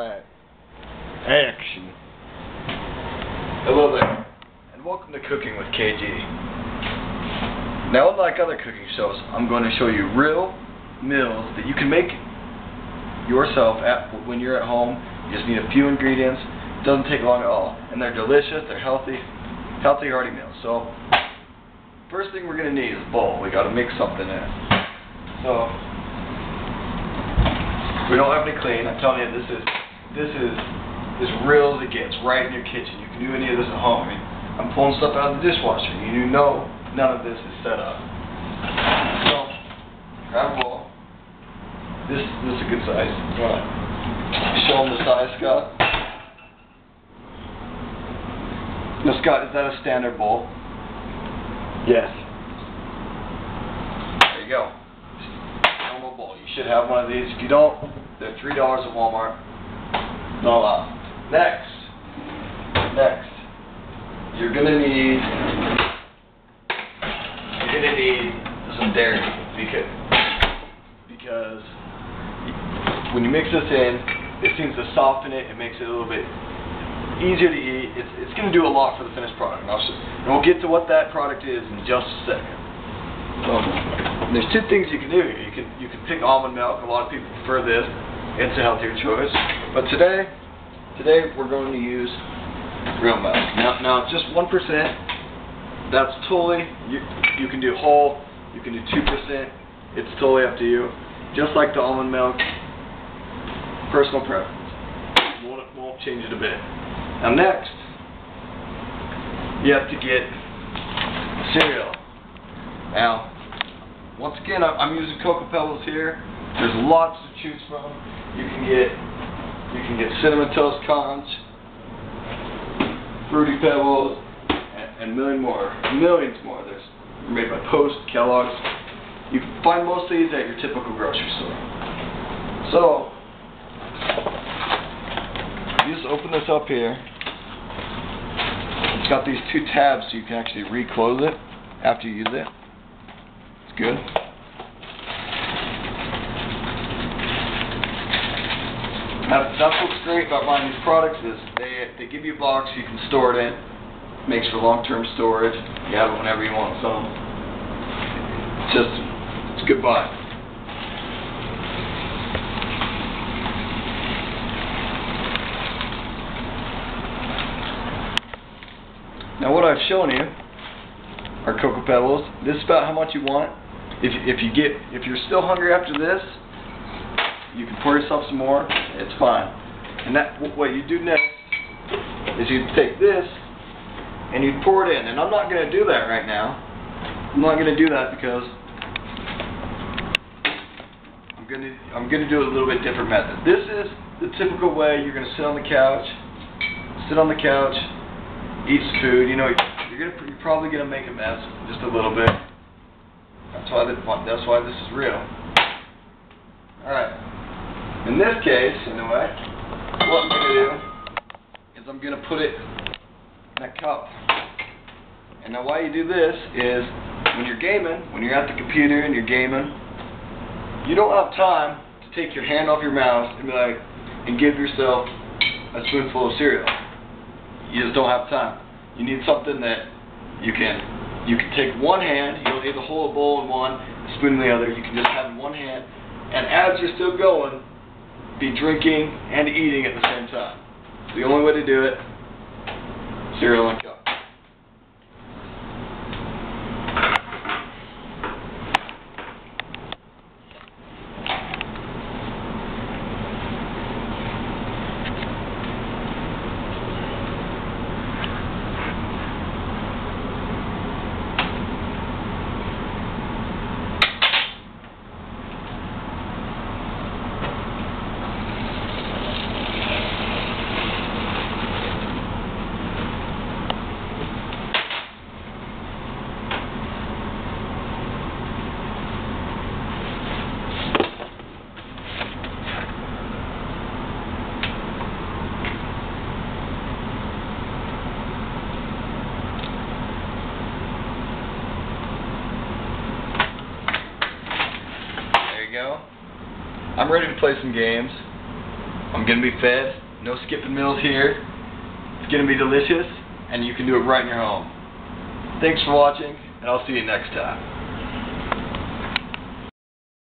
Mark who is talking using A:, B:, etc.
A: Alright. Action. Hello there, and welcome to Cooking with KG. Now, unlike other cooking shows, I'm going to show you real meals that you can make yourself at when you're at home. You just need a few ingredients. It doesn't take long at all, and they're delicious. They're healthy, healthy, hearty meals. So, first thing we're going to need is a bowl. We got to mix something in. So, we don't have any clean. I'm telling you, this is this is as real as it gets, right in your kitchen. You can do any of this at home. I mean, I'm pulling stuff out of the dishwasher. You know none of this is set up. So, grab a bowl. This, this is a good size. Right. Show them the size, Scott. Now, Scott, is that a standard bowl?
B: Yes.
A: There you go. Normal bowl. You should have one of these. If you don't, they're three dollars at Walmart. Not a. Next. Next. You're gonna need. You're gonna need some dairy because because when you mix this in, it seems to soften it. It makes it a little bit easier to eat. It's it's gonna do a lot for the finished product. And, and we'll get to what that product is in just a second. There's two things you can do here. You can you can pick almond milk. A lot of people prefer this. It's a healthier choice. But today, today we're going to use real milk. Now, now just one percent. That's totally you. You can do whole. You can do two percent. It's totally up to you. Just like the almond milk. Personal preference. Won't won't change it a bit. Now next, you have to get cereal. Now, once again, I'm I'm using Cocoa Pebbles here. There's lots to choose from. You can get you can get cinnamon toast crunch, fruity pebbles, and, and million more, millions more. There's made by Post, Kellogg's. You can find most of these at your typical grocery store. So, you just open this up here. It's got these two tabs so you can actually reclose it after you use it. It's good. That's, what's great about buying these products is they they give you a box you can store it in. Makes for long-term storage. You have it whenever you want some. It's just it's a good buy. Now what I've shown you are Cocoa Pebbles. This is about how much you want. If if you get if you're still hungry after this, you can pour yourself some more. It's fine. And that what you do next is you take this and you pour it in. And I'm not going to do that right now. I'm not going to do that because I'm going to I'm going to do a little bit different method. This is the typical way you're going to sit on the couch, sit on the couch, eat some food. You know, you're going to you're probably going to make a mess just a little bit. That's why that's why this is real. All right. In this case, anyway, what I'm going to do is I'm going to put it in a cup. And now why you do this is when you're gaming, when you're at the computer and you're gaming, you don't have time to take your hand off your mouse and be like, and give yourself a spoonful of cereal. You just don't have time. You need something that you can you can take one hand, you don't need hold a bowl in one, a spoon in the other, you can just have in one hand, and as you're still going, be drinking and eating at the same time. It's the only way to do it. Cereal and I'm ready to play some games. I'm gonna be fed. No skipping meals here. It's gonna be delicious, and you can do it right in your home. Thanks for watching, and I'll see you next time.